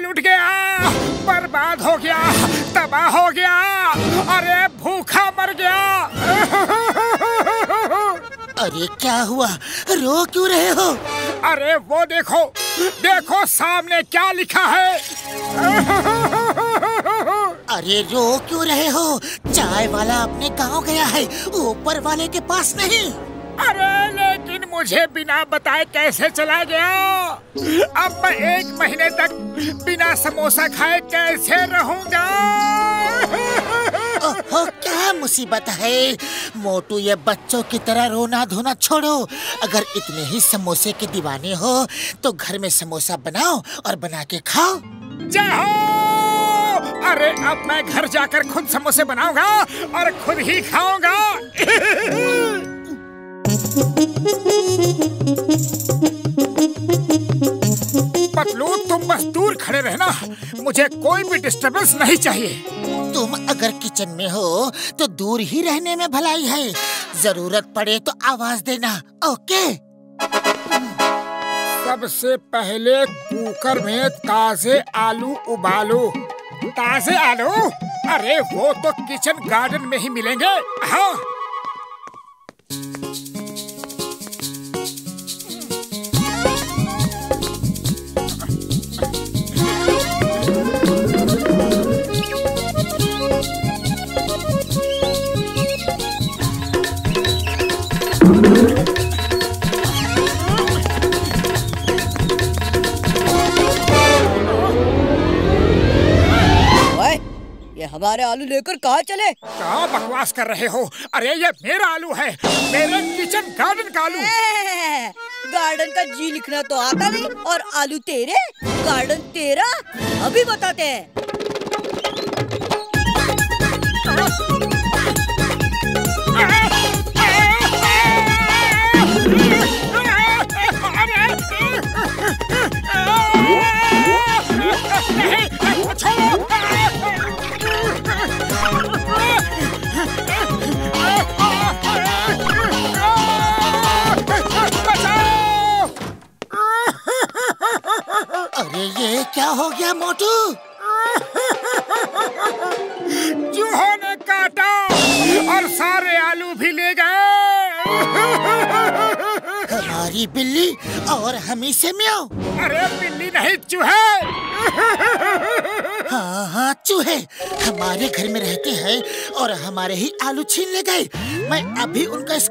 लुट गया बर्बाद हो गया तबाह हो गया अरे भूखा मर गया। अरे क्या हुआ? रो क्यों रहे हो? अरे वो देखो देखो सामने क्या लिखा है। अरे रो क्यों रहे हो? चाय वाला अपने गाँव गया है ऊपर वाले के पास नहीं। अरे लेकिन मुझे बिना बताए कैसे चला गया? अब मैं एक महीने तक बिना समोसा खाए कैसे रहूँगा? ओहो क्या मुसीबत है? मोटू ये बच्चों की तरह रोना धोना छोड़ो। अगर इतने ही समोसे के दीवाने हो तो घर में समोसा बनाओ और बना के खाओ। जय हो! अरे अब मैं घर जाकर खुद समोसे बनाऊँगा और खुद ही खाऊँगा। रहना मुझे कोई भी डिस्टरबेंस नहीं चाहिए। तुम अगर किचन में हो तो दूर ही रहने में भलाई है। ज़रूरत पड़े तो आवाज़ देना ओके? सबसे पहले कुकर में ताजे आलू उबालो। ताजे आलू? अरे वो तो किचन गार्डन में ही मिलेंगे। हाँ। हमारे आलू लेकर कहा चले? क्या बकवास कर रहे हो? अरे ये मेरा आलू है। मेरे किचन गार्डन का आलू। गार्डन का जी लिखना तो आता नहीं और आलू तेरे? गार्डन तेरा? अभी बताते हैं। अरे ये क्या हो गया मोटू? चूहों ने काटा और सारे आलू भी ले गए। हमारी बिल्ली और हमी से म्याओ अरे बिल्ली नहीं चूहे। हाँ हाँ चूहे। हमारे घर में रहते हैं और हमारे ही आलू छीन ले गए। मैं अभी उनका इस